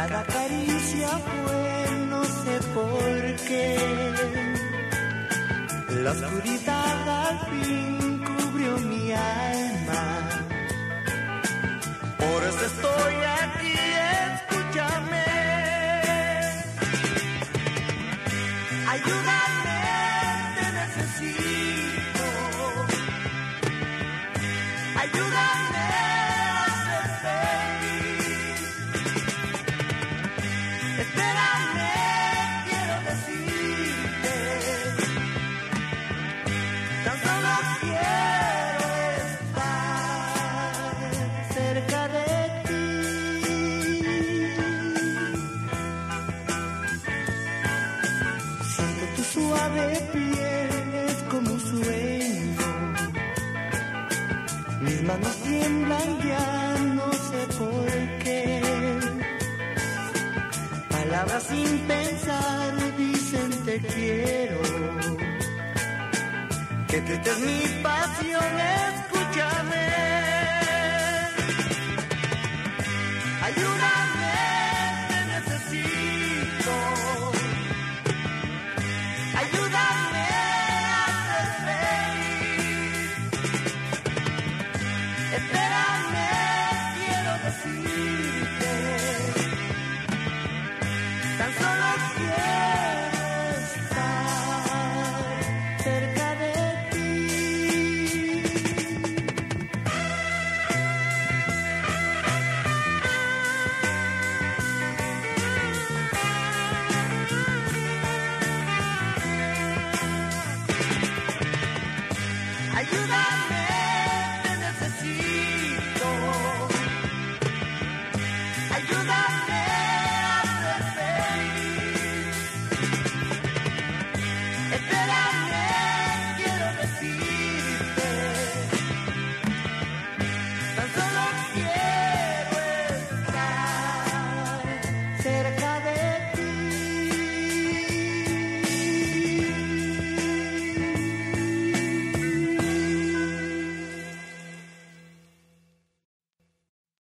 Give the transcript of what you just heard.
Cada caricia fue no sé por qué. La oscuridad al fin cubrió mi alma. Por eso estoy aquí, escúchame. Ayúdame, te necesito. Ayúdame suave piel es como un sueño. Mis manos tiemblan ya, no sé por qué. Palabras sin pensar dicen te quiero. Que te es mi pasión, escúchame. Ayúdame, te necesito. Ayúdame.